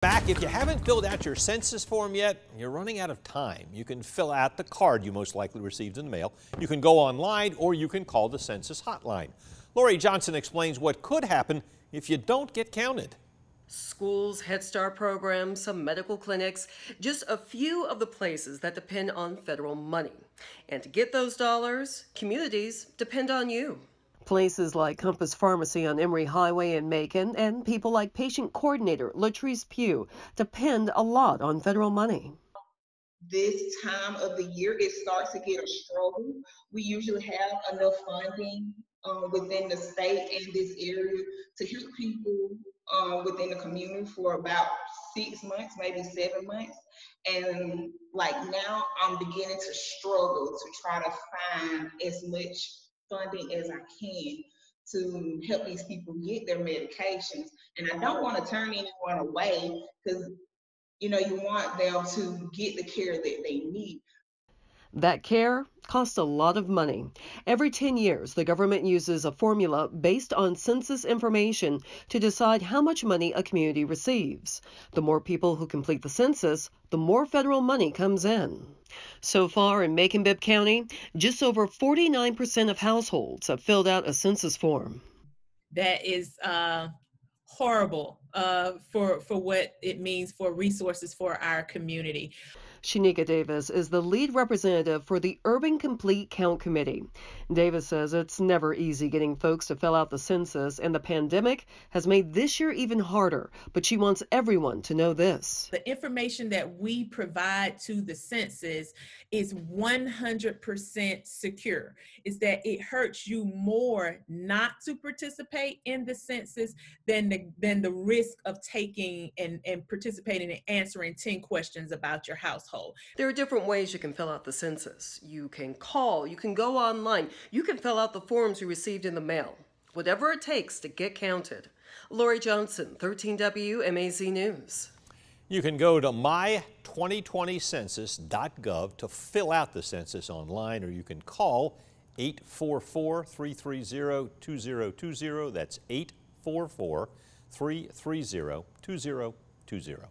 Back, if you haven't filled out your census form yet, you're running out of time. You can fill out the card you most likely received in the mail. You can go online or you can call the census hotline. Lori Johnson explains what could happen if you don't get counted. Schools, Head Start programs, some medical clinics, just a few of the places that depend on federal money. And to get those dollars, communities depend on you. Places like Compass Pharmacy on Emery Highway in Macon and people like patient coordinator Latrice Pugh depend a lot on federal money. This time of the year, it starts to get a struggle. We usually have enough funding um, within the state and this area to help people um, within the community for about six months, maybe seven months. And like now, I'm beginning to struggle to try to find as much funding as I can to help these people get their medications. And I don't want to turn anyone away because, you know, you want them to get the care that they need. That care costs a lot of money. Every 10 years, the government uses a formula based on census information to decide how much money a community receives. The more people who complete the census, the more federal money comes in. So far in Macon-Bibb County, just over 49% of households have filled out a census form. That is uh, horrible uh, for, for what it means for resources for our community. Shanika Davis is the lead representative for the Urban Complete Count Committee. Davis says it's never easy getting folks to fill out the census, and the pandemic has made this year even harder. But she wants everyone to know this. The information that we provide to the census is 100% secure. Is that it hurts you more not to participate in the census than the, than the risk of taking and, and participating in answering 10 questions about your household household. There are different ways you can fill out the census. You can call, you can go online, you can fill out the forms you received in the mail. Whatever it takes to get counted. Lori Johnson, 13WMAZ News. You can go to my2020census.gov to fill out the census online, or you can call 844 330 2020. That's 844 330 2020.